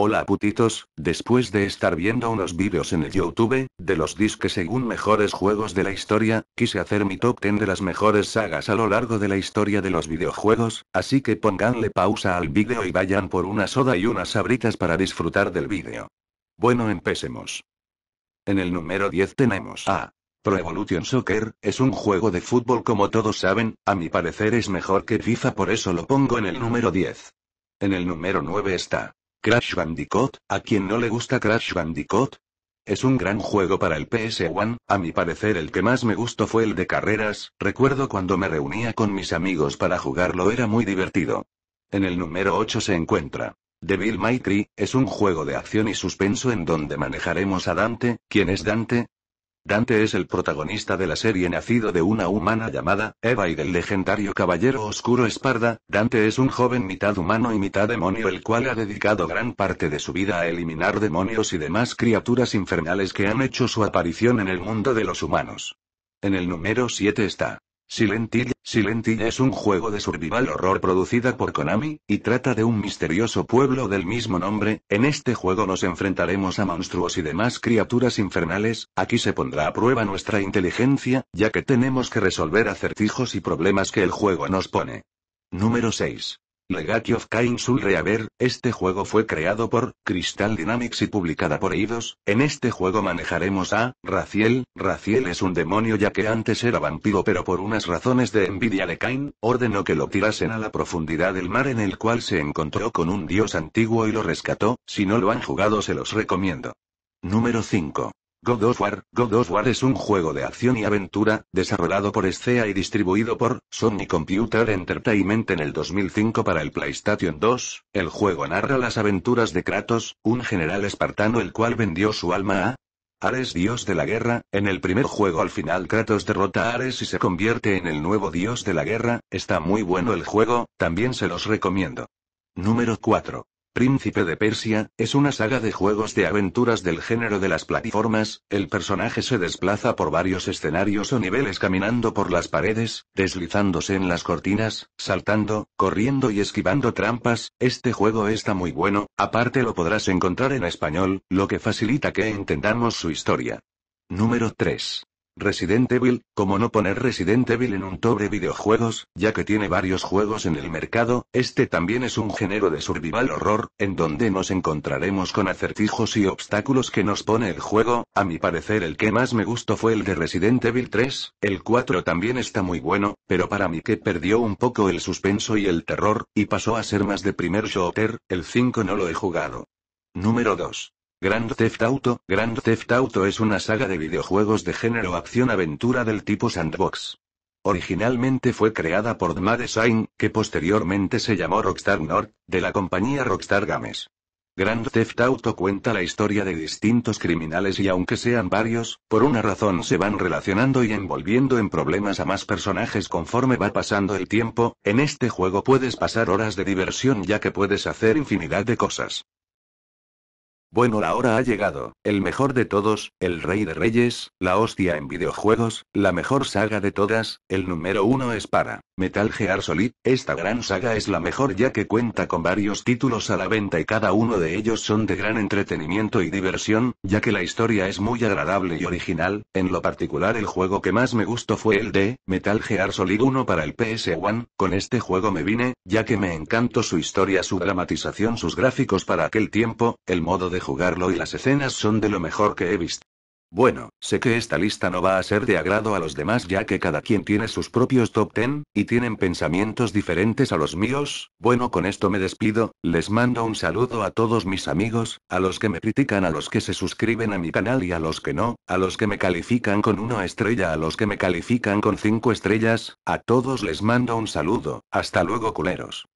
Hola putitos, después de estar viendo unos vídeos en el YouTube, de los disques según mejores juegos de la historia, quise hacer mi top 10 de las mejores sagas a lo largo de la historia de los videojuegos, así que pónganle pausa al vídeo y vayan por una soda y unas sabritas para disfrutar del vídeo. Bueno empecemos. En el número 10 tenemos a Pro Evolution Soccer, es un juego de fútbol como todos saben, a mi parecer es mejor que FIFA por eso lo pongo en el número 10. En el número 9 está Crash Bandicoot, ¿a quien no le gusta Crash Bandicoot? Es un gran juego para el PS1, a mi parecer el que más me gustó fue el de carreras, recuerdo cuando me reunía con mis amigos para jugarlo era muy divertido. En el número 8 se encuentra Devil May Cry, es un juego de acción y suspenso en donde manejaremos a Dante, ¿quién es Dante? Dante es el protagonista de la serie nacido de una humana llamada Eva y del legendario caballero oscuro Esparda. Dante es un joven mitad humano y mitad demonio el cual ha dedicado gran parte de su vida a eliminar demonios y demás criaturas infernales que han hecho su aparición en el mundo de los humanos. En el número 7 está Silent Hill. Silent Hill es un juego de survival horror producida por Konami, y trata de un misterioso pueblo del mismo nombre. En este juego nos enfrentaremos a monstruos y demás criaturas infernales, aquí se pondrá a prueba nuestra inteligencia, ya que tenemos que resolver acertijos y problemas que el juego nos pone. Número 6. Legacy of Kain Reaver, este juego fue creado por Crystal Dynamics y publicada por Eidos. En este juego manejaremos a Raziel. Raziel es un demonio ya que antes era vampiro pero por unas razones de envidia de Kain, ordenó que lo tirasen a la profundidad del mar en el cual se encontró con un dios antiguo y lo rescató. Si no lo han jugado se los recomiendo. Número 5. God of War. God of War es un juego de acción y aventura, desarrollado por SCEA y distribuido por Sony Computer Entertainment en el 2005 para el PlayStation 2. El juego narra las aventuras de Kratos, un general espartano el cual vendió su alma a Ares dios de la guerra, en el primer juego al final Kratos derrota a Ares y se convierte en el nuevo dios de la guerra, está muy bueno el juego, también se los recomiendo. Número 4. Príncipe de Persia, es una saga de juegos de aventuras del género de las plataformas, el personaje se desplaza por varios escenarios o niveles caminando por las paredes, deslizándose en las cortinas, saltando, corriendo y esquivando trampas, este juego está muy bueno, aparte lo podrás encontrar en español, lo que facilita que entendamos su historia. Número 3. Resident Evil, como no poner Resident Evil en un top de videojuegos, ya que tiene varios juegos en el mercado, este también es un género de survival horror, en donde nos encontraremos con acertijos y obstáculos que nos pone el juego, a mi parecer el que más me gustó fue el de Resident Evil 3, el 4 también está muy bueno, pero para mí que perdió un poco el suspenso y el terror, y pasó a ser más de primer shooter, el 5 no lo he jugado. Número 2. Grand Theft Auto. Grand Theft Auto es una saga de videojuegos de género acción-aventura del tipo sandbox. Originalmente fue creada por Dma Design, que posteriormente se llamó Rockstar North, de la compañía Rockstar Games. Grand Theft Auto cuenta la historia de distintos criminales y aunque sean varios, por una razón se van relacionando y envolviendo en problemas a más personajes conforme va pasando el tiempo, en este juego puedes pasar horas de diversión ya que puedes hacer infinidad de cosas. Bueno, la hora ha llegado, el mejor de todos, el rey de reyes, la hostia en videojuegos, la mejor saga de todas, el número uno es para Metal Gear Solid, esta gran saga es la mejor ya que cuenta con varios títulos a la venta y cada uno de ellos son de gran entretenimiento y diversión, ya que la historia es muy agradable y original, en lo particular el juego que más me gustó fue el de Metal Gear Solid 1 para el PS1, con este juego me vine, ya que me encantó su historia, su dramatización, sus gráficos para aquel tiempo, el modo de jugarlo y las escenas son de lo mejor que he visto. Bueno, sé que esta lista no va a ser de agrado a los demás ya que cada quien tiene sus propios top 10, y tienen pensamientos diferentes a los míos, bueno con esto me despido, les mando un saludo a todos mis amigos, a los que me critican, a los que se suscriben a mi canal y a los que no, a los que me califican con una estrella, a los que me califican con cinco estrellas, a todos les mando un saludo, hasta luego culeros.